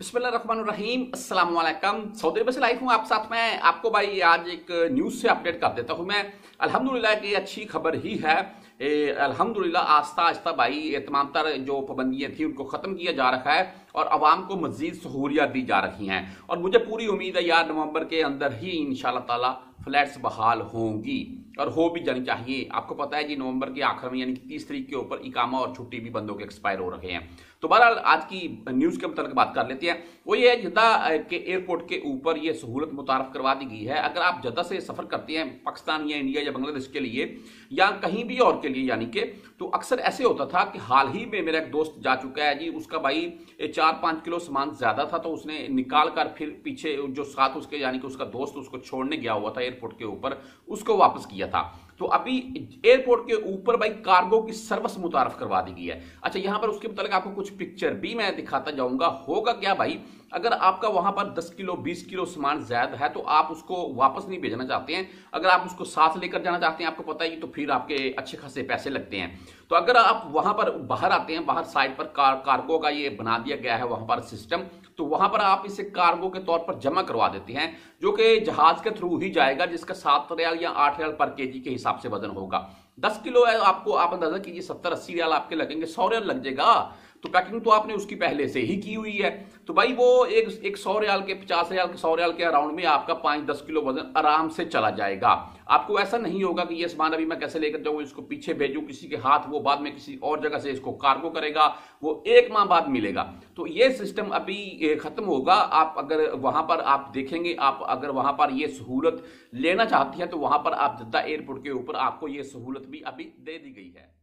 बिस्मिल्लाहिर्रहमानिर्रहीम। अस्सलाम वालेकुम सऊदी अरब से लाइव हूँ आप साथ में। आपको भाई आज एक न्यूज़ से अपडेट कर देता हूँ मैं। अल्हम्दुलिल्लाह की अच्छी खबर ही है। अल्हम्दुलिल्लाह, आस्ता आस्ता भाई तमाम तर जो पाबंदियाँ थी, उनको ख़त्म किया जा रखा है और आवाम को मजीद सहूलियात दी जा रही हैं। और मुझे पूरी उम्मीद है यार नवंबर के अंदर ही इन ताला फ्लैट्स बहाल होंगी। और हो भी जानी चाहिए। आपको पता है जी, नवंबर के आखिर में यानी कि तीस तारीख के ऊपर इकामा और छुट्टी भी बंदों के एक्सपायर हो रहे हैं। तो बहरहाल, आज की न्यूज़ के मतलब बात कर लेते हैं। वो ये है, जद्दा के एयरपोर्ट के ऊपर ये सहूलत मुतारफ करवा दी गई है। अगर आप जद्दा से सफ़र करते हैं, पाकिस्तान या इंडिया या बांग्लादेश के लिए, या कहीं भी और के लिए यानी कि तो अक्सर ऐसे होता था कि हाल ही में मेरा एक दोस्त जा चुका है जी, उसका भाई चार पाँच किलो सामान ज़्यादा था तो उसने निकाल कर फिर पीछे जो साथ उसके यानी कि उसका दोस्त, उसको छोड़ने गया हुआ था एयरपोर्ट के ऊपर, उसको वापस किया था तो अभी एयरपोर्ट के ऊपर भाई कार्गो की सर्विस मुतारफ करवा दी गई है। अच्छा यहाँ पर उसके मतलब आपको कुछ पिक्चर भी मैं दिखाता जाऊँगा। होगा क्या भाई? अगर आपका वहाँ पर 10 किलो 20 किलो सामान ज़्यादा है तो आप उसको वापस नहीं भेजना चाहते हैं। अगर आप उसको साथ लेकर जाना चाहते हैं आपको पता ही तो फिर आपके अच्छे खासे पैसे लगते हैं। तो अगर आप वहाँ पर बाहर आते हैं बाहर साइड पर कार, कार्गो का ये बना दिया गया है वहाँ पर सिस्टम तो वहाँ पर आप इसे कार्गो के तौर पर जमा करवा देते हैं जो कि जहाज़ के थ्रू ही जाएगा जिसका सात रियाल या आठ रियाल पर के के हिसाब से वज़न होगा। दस किलो है, आपको आप अंदाज़ा कीजिए, सत्तर, अस्सी रियाल आपके लगेंगे, सौ रियाल लग जाएगा। तो पैकिंग तो आपने उसकी पहले से ही की हुई है। तो भाई वो एक एक सौ रियाल के, पचास रियाल के, सौ रियाल के अराउंड में आपका पाँच, दस किलो वज़न आराम से चला जाएगा। आपको ऐसा नहीं होगा कि ये सामान अभी मैं कैसे लेकर जाऊँ, इसको पीछे भेजूँ, किसी के हाथ, वो बाद में किसी और जगह से इसको कार्गो करेगा, वो एक माह बाद मिलेगा। तो ये सिस्टम अभी खत्म होगा। आप अगर वहाँ पर आप देखेंगे, आप अगर वहाँ पर ये सहूलत लेना चाहती हैं तो वहाँ पर आप जद्दा एयरपोर्ट के ऊपर आपको ये सहूलत भी अभी दे दी गई है।